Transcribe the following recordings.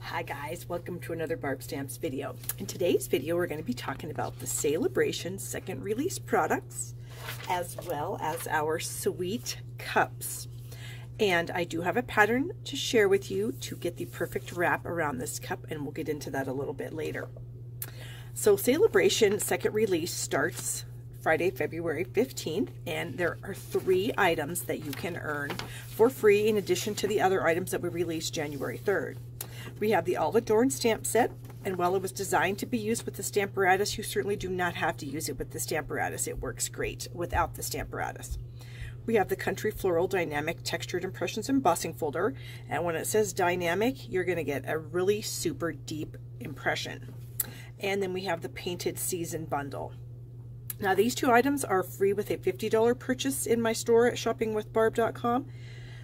Hi guys, welcome to another Barb Stamps video. In today's video we're going to be talking about the Sale-A-Bration second release products as well as our sweet cups. And I do have a pattern to share with you to get the perfect wrap around this cup and we'll get into that a little bit later. So Sale-A-Bration second release starts Friday, February 15th, and there are three items that you can earn for free in addition to the other items that we released January 3rd. We have the All Adorned stamp set, and while it was designed to be used with the Stamparatus, you certainly do not have to use it with the Stamparatus. It works great without the Stamparatus. We have the Country Floral Dynamic Textured Impressions Embossing Folder, and when it says dynamic, you're going to get a really super deep impression. And then we have the Painted Season Bundle. Now these two items are free with a $50 purchase in my store at shoppingwithbarb.com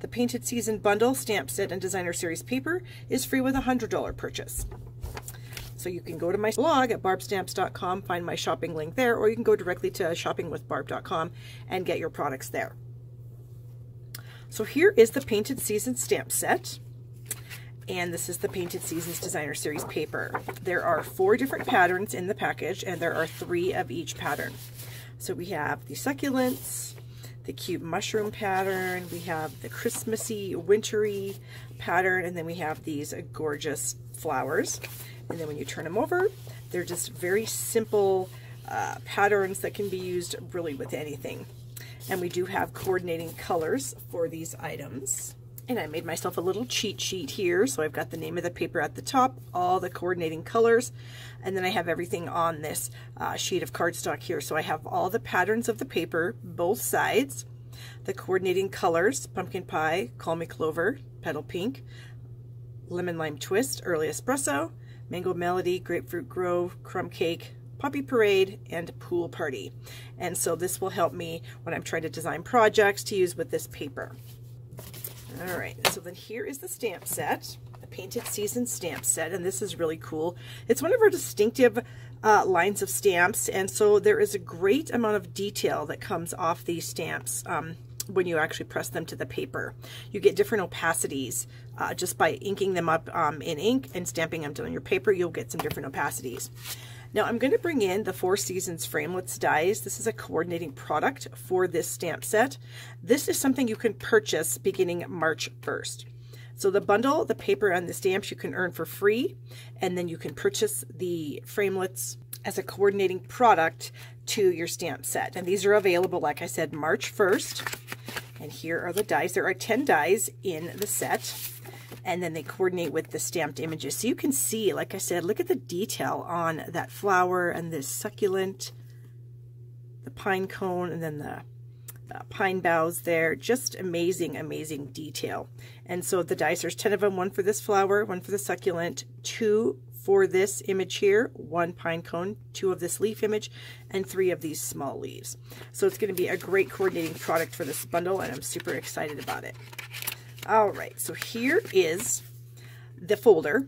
the Painted Season Bundle Stamp Set and Designer Series paper is free with a $100 purchase. So you can go to my blog at barbstamps.com, find my shopping link there, or you can go directly to shoppingwithbarb.com and get your products there. So here is the Painted Season stamp set. And this is the Painted Seasons Designer Series paper. There are four different patterns in the package, and there are three of each pattern. So we have the succulents, the cute mushroom pattern. We have the Christmassy, wintry pattern, and then we have these gorgeous flowers. And then when you turn them over, they're just very simple uh, patterns that can be used really with anything. And we do have coordinating colors for these items. And I made myself a little cheat sheet here. So I've got the name of the paper at the top, all the coordinating colors, and then I have everything on this uh, sheet of cardstock here. So I have all the patterns of the paper, both sides, the coordinating colors, pumpkin pie, call me clover, petal pink, lemon lime twist, early espresso, mango melody, grapefruit grove, crumb cake, Poppy Parade, and Pool Party. And so this will help me when I'm trying to design projects to use with this paper. All right, so then here is the stamp set the painted season stamp set and this is really cool. It's one of our distinctive uh, lines of stamps and so there is a great amount of detail that comes off these stamps um, when you actually press them to the paper. You get different opacities uh, just by inking them up um, in ink and stamping them on your paper you'll get some different opacities now I'm going to bring in the Four Seasons Framelits dies. This is a coordinating product for this stamp set. This is something you can purchase beginning March 1st. So the bundle, the paper, and the stamps you can earn for free, and then you can purchase the framelits as a coordinating product to your stamp set. And these are available, like I said, March 1st. And here are the dies. There are 10 dies in the set. And then they coordinate with the stamped images. So you can see, like I said, look at the detail on that flower and this succulent, the pine cone, and then the uh, pine boughs there. Just amazing, amazing detail. And so the dice, there's 10 of them, one for this flower, one for the succulent, two for this image here, one pine cone, two of this leaf image, and three of these small leaves. So it's going to be a great coordinating product for this bundle, and I'm super excited about it. All right, so here is the folder.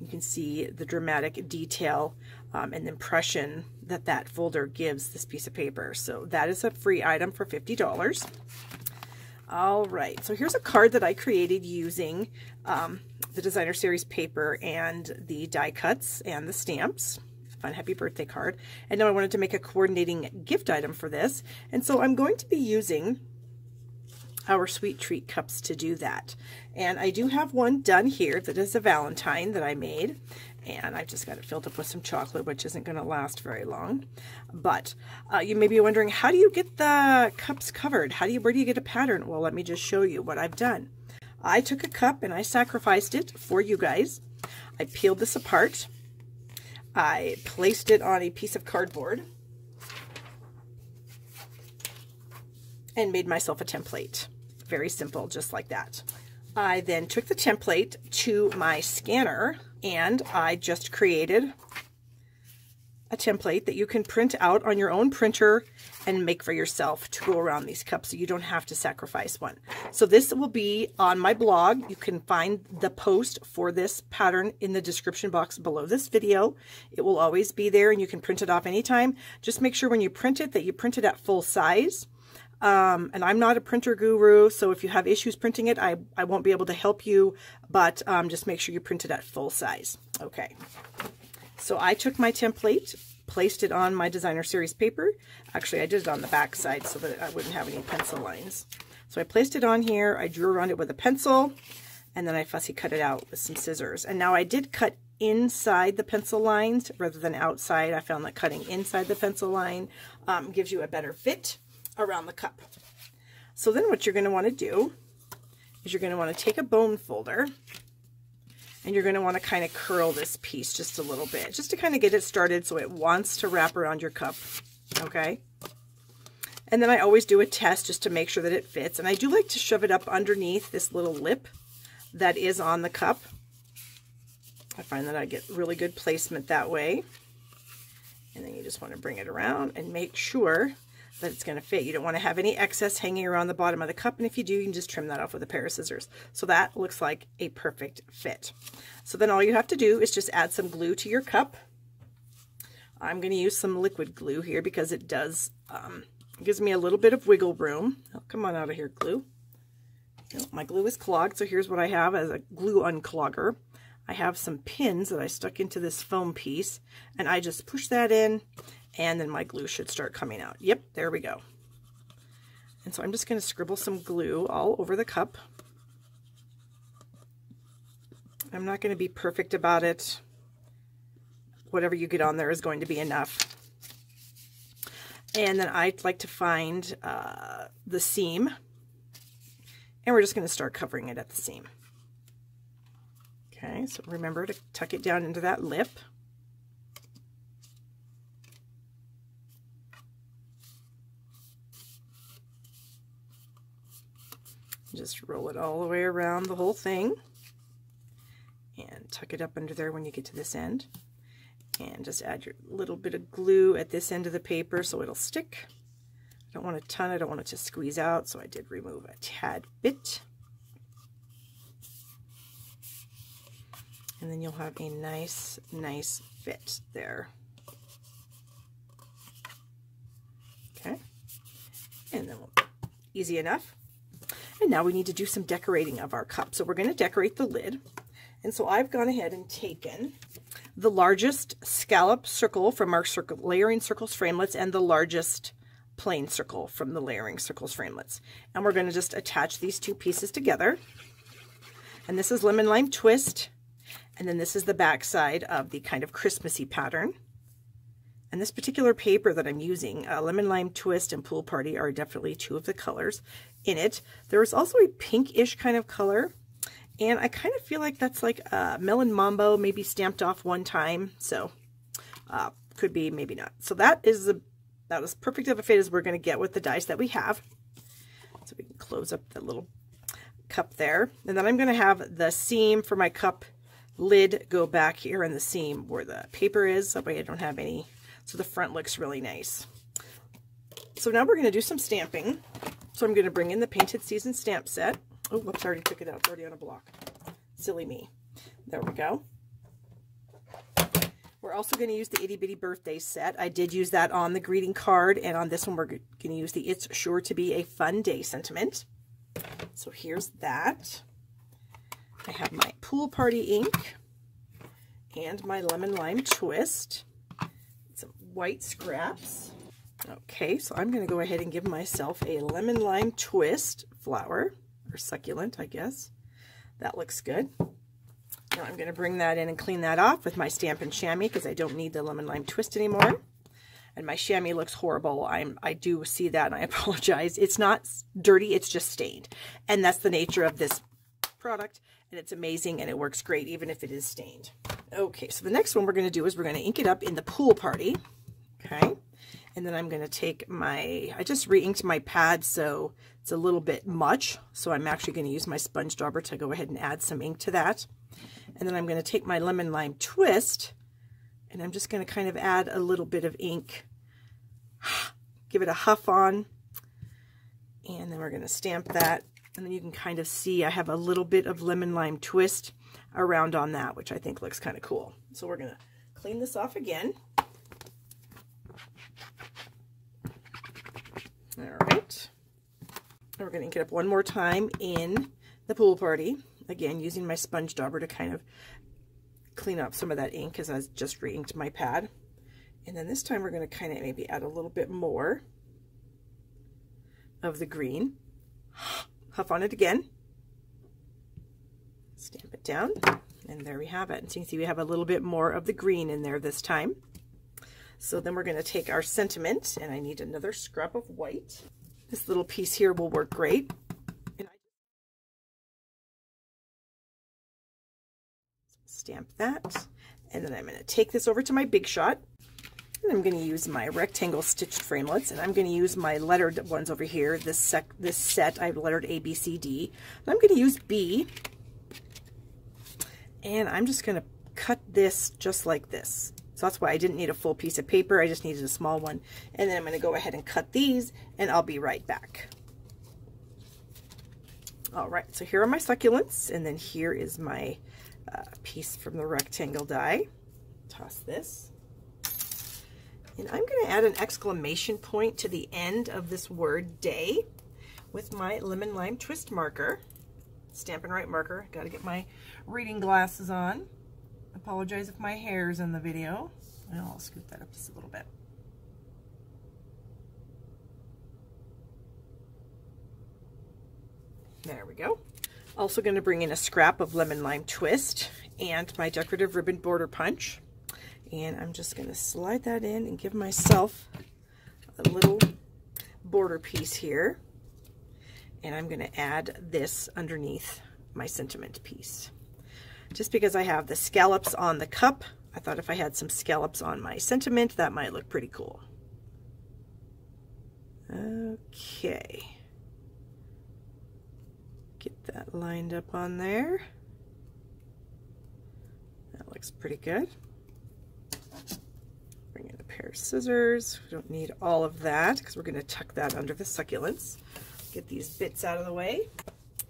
You can see the dramatic detail um, and impression that that folder gives this piece of paper. So that is a free item for $50. All right, so here's a card that I created using um, the Designer Series paper and the die cuts and the stamps. Fun happy birthday card. And now I wanted to make a coordinating gift item for this. And so I'm going to be using our sweet treat cups to do that. And I do have one done here that is a Valentine that I made and I've just got it filled up with some chocolate, which isn't going to last very long. But uh, you may be wondering, how do you get the cups covered? How do you, where do you get a pattern? Well, let me just show you what I've done. I took a cup and I sacrificed it for you guys. I peeled this apart. I placed it on a piece of cardboard and made myself a template. Very simple, just like that. I then took the template to my scanner and I just created a template that you can print out on your own printer and make for yourself to go around these cups so you don't have to sacrifice one. So this will be on my blog. You can find the post for this pattern in the description box below this video. It will always be there and you can print it off anytime. Just make sure when you print it that you print it at full size Um, and I'm not a printer guru, so if you have issues printing it, I, I won't be able to help you, but um, just make sure you print it at full size. Okay, so I took my template, placed it on my designer series paper. Actually, I did it on the back side so that I wouldn't have any pencil lines. So I placed it on here, I drew around it with a pencil, and then I fussy cut it out with some scissors. And now I did cut inside the pencil lines rather than outside. I found that cutting inside the pencil line um, gives you a better fit around the cup. So then what you're going to want to do is you're going to want to take a bone folder and you're going to want to kind of curl this piece just a little bit just to kind of get it started so it wants to wrap around your cup. Okay. And then I always do a test just to make sure that it fits. And I do like to shove it up underneath this little lip that is on the cup. I find that I get really good placement that way. And then you just want to bring it around and make sure that it's going to fit. You don't want to have any excess hanging around the bottom of the cup. And if you do, you can just trim that off with a pair of scissors. So that looks like a perfect fit. So then all you have to do is just add some glue to your cup. I'm going to use some liquid glue here because it does, um, gives me a little bit of wiggle room. Oh, come on out of here, glue. my glue is clogged, so here's what I have as a glue unclogger. I have some pins that I stuck into this foam piece, and I just push that in, and then my glue should start coming out. Yep, there we go. And so I'm just going to scribble some glue all over the cup. I'm not going to be perfect about it. Whatever you get on there is going to be enough. And then I'd like to find uh, the seam. And we're just going to start covering it at the seam. Okay, so remember to tuck it down into that lip. Just roll it all the way around the whole thing. And tuck it up under there when you get to this end. And just add your little bit of glue at this end of the paper so it'll stick. I don't want a ton, I don't want it to squeeze out, so I did remove a tad bit. and then you'll have a nice, nice fit there. Okay, and then we'll, easy enough. And now we need to do some decorating of our cup. So we're going to decorate the lid. And so I've gone ahead and taken the largest scallop circle from our circle, layering circles framelits and the largest plain circle from the layering circles framelits. And we're going to just attach these two pieces together. And this is Lemon Lime Twist. And then this is the back side of the kind of Christmassy pattern. And this particular paper that I'm using, uh, Lemon Lime Twist and Pool Party are definitely two of the colors in it. There is also a pinkish kind of color. And I kind of feel like that's like a Melon Mambo, maybe stamped off one time. So uh, could be, maybe not. So that is the, that as perfect of a fit as we're going to get with the dies that we have. So we can close up the little cup there. And then I'm going to have the seam for my cup lid go back here in the seam where the paper is. Way I don't have any. So the front looks really nice. So now we're going to do some stamping. So I'm going to bring in the Painted Season stamp set. Oh, whoops, I already took it out. It's already on a block. Silly me. There we go. We're also going to use the Itty Bitty Birthday set. I did use that on the greeting card, and on this one we're going to use the It's Sure to Be a Fun Day sentiment. So here's that. I have my Pool Party ink and my Lemon Lime Twist. White scraps. Okay, so I'm going to go ahead and give myself a Lemon Lime Twist flower, or succulent, I guess. That looks good. Now I'm going to bring that in and clean that off with my Stampin' Chamois because I don't need the Lemon Lime Twist anymore. And my chamois looks horrible. I'm, I do see that and I apologize. It's not dirty, it's just stained. And that's the nature of this product and it's amazing and it works great even if it is stained. Okay, so the next one we're going to do is we're going to ink it up in the pool party. Okay, and then I'm going to take my, I just re-inked my pad so it's a little bit much. So I'm actually going to use my sponge dauber to go ahead and add some ink to that. And then I'm going to take my lemon lime twist and I'm just going to kind of add a little bit of ink. Give it a huff on. And then we're going to stamp that and then you can kind of see I have a little bit of lemon lime twist around on that, which I think looks kind of cool. So we're going to clean this off again. All right. We're going to ink it up one more time in the pool party. Again, using my sponge dauber to kind of clean up some of that ink because I just re-inked my pad. And then this time we're going to kind of maybe add a little bit more of the green. Huff on it again. Stamp it down. And there we have it. And so you can see we have a little bit more of the green in there this time. So then we're going to take our sentiment, and I need another scrap of white. This little piece here will work great. Stamp that. And then I'm going to take this over to my Big Shot. And I'm going to use my rectangle stitched framelits, and I'm going to use my lettered ones over here. This, sec this set, I've lettered A, B, C, D. And I'm going to use B, and I'm just going to cut this just like this. So that's why I didn't need a full piece of paper. I just needed a small one. And then I'm going to go ahead and cut these, and I'll be right back. All right, so here are my succulents, and then here is my uh, piece from the rectangle die. Toss this. And I'm going to add an exclamation point to the end of this word day with my lemon lime twist marker. Stampin' Write marker. Got to get my reading glasses on. Apologize if my hair's in the video. I'll scoot that up just a little bit. There we go. Also going to bring in a scrap of lemon lime twist and my decorative ribbon border punch. And I'm just going to slide that in and give myself a little border piece here. And I'm going to add this underneath my sentiment piece. Just because I have the scallops on the cup, I thought if I had some scallops on my sentiment, that might look pretty cool. Okay. Get that lined up on there. That looks pretty good. Bring in a pair of scissors. We don't need all of that because we're going to tuck that under the succulents. Get these bits out of the way.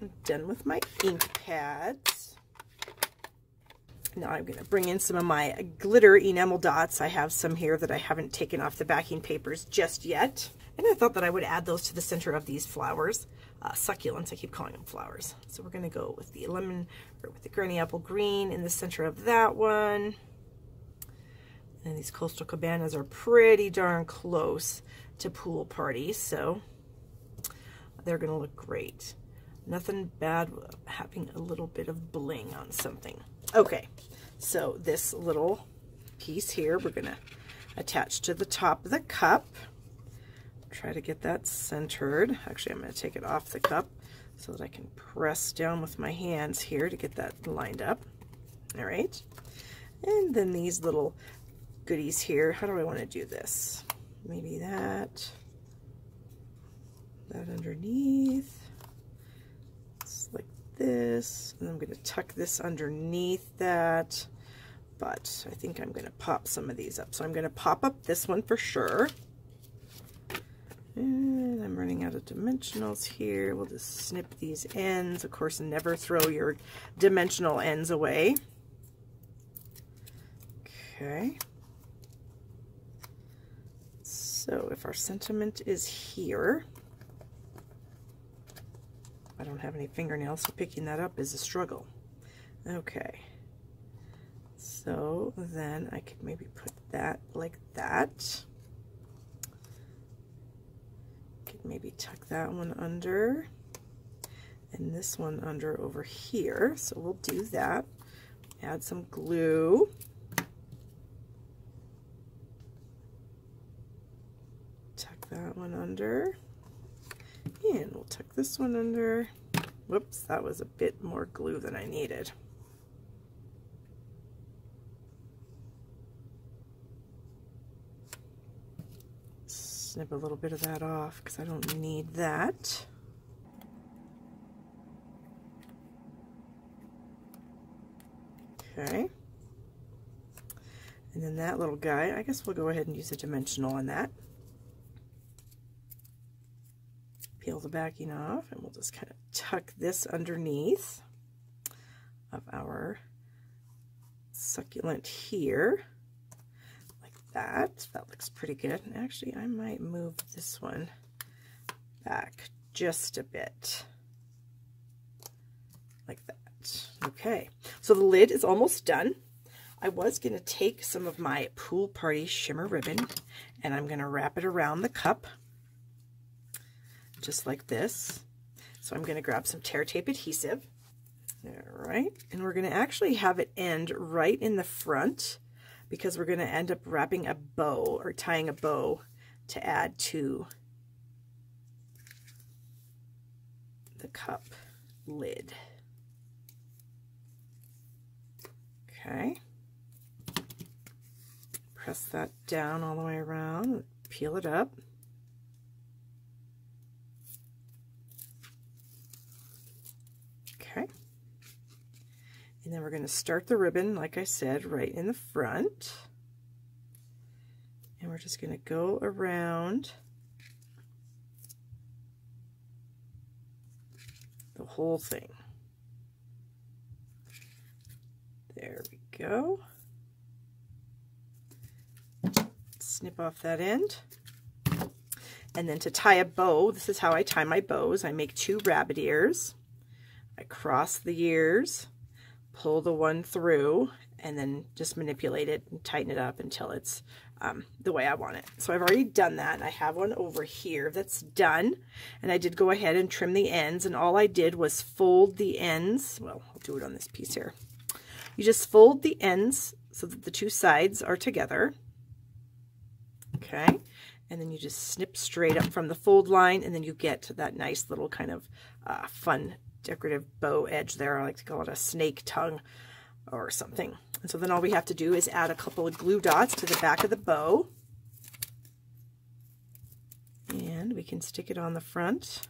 I'm done with my ink pads. Now I'm going to bring in some of my glitter enamel dots. I have some here that I haven't taken off the backing papers just yet. And I thought that I would add those to the center of these flowers. Uh, succulents, I keep calling them flowers. So we're going to go with the lemon, or with the granny apple green in the center of that one. And these coastal cabanas are pretty darn close to pool parties, so they're going to look great. Nothing bad having a little bit of bling on something. Okay, so this little piece here, we're going to attach to the top of the cup. Try to get that centered. Actually, I'm going to take it off the cup so that I can press down with my hands here to get that lined up. All right. And then these little goodies here. How do I want to do this? Maybe that. That underneath. This. And I'm going to tuck this underneath that. But I think I'm going to pop some of these up. So I'm going to pop up this one for sure. And I'm running out of dimensionals here. We'll just snip these ends. Of course, never throw your dimensional ends away. Okay. So if our sentiment is here, I don't have any fingernails, so picking that up is a struggle. Okay. So then I could maybe put that like that. Could maybe tuck that one under and this one under over here. So we'll do that. Add some glue. Tuck that one under. And we'll tuck this one under. Whoops, that was a bit more glue than I needed. Snip a little bit of that off because I don't need that. Okay. And then that little guy, I guess we'll go ahead and use a dimensional on that. Peel the backing off and we'll just kind of tuck this underneath of our succulent here like that. That looks pretty good. And actually, I might move this one back just a bit like that. Okay, so the lid is almost done. I was going to take some of my Pool Party Shimmer Ribbon and I'm going to wrap it around the cup just like this. So I'm going to grab some tear tape adhesive. All right, and we're going to actually have it end right in the front because we're going to end up wrapping a bow or tying a bow to add to the cup lid. Okay. Press that down all the way around, peel it up. Okay. And then we're going to start the ribbon, like I said, right in the front. And we're just going to go around the whole thing. There we go. Snip off that end. And then to tie a bow, this is how I tie my bows. I make two rabbit ears. I cross the ears, pull the one through, and then just manipulate it and tighten it up until it's um, the way I want it. So I've already done that. I have one over here that's done. And I did go ahead and trim the ends. And all I did was fold the ends. Well, I'll do it on this piece here. You just fold the ends so that the two sides are together. Okay. And then you just snip straight up from the fold line. And then you get that nice little kind of uh, fun decorative bow edge there. I like to call it a snake tongue or something. And so then all we have to do is add a couple of glue dots to the back of the bow. And we can stick it on the front.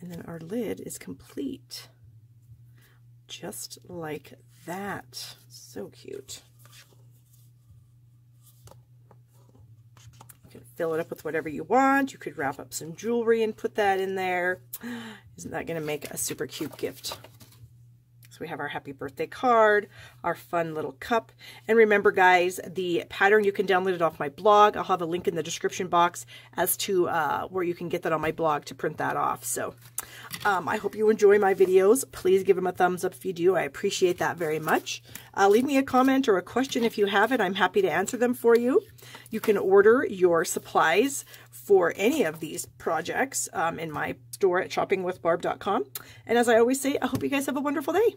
And then our lid is complete. Just like that. So cute. You can fill it up with whatever you want. You could wrap up some jewelry and put that in there. Isn't that going to make a super cute gift? So we have our happy birthday card, our fun little cup. And remember, guys, the pattern, you can download it off my blog. I'll have a link in the description box as to uh, where you can get that on my blog to print that off. So um, I hope you enjoy my videos. Please give them a thumbs up if you do. I appreciate that very much. Uh, leave me a comment or a question if you have it. I'm happy to answer them for you. You can order your supplies for any of these projects um, in my store at shoppingwithbarb.com. And as I always say, I hope you guys have a wonderful day.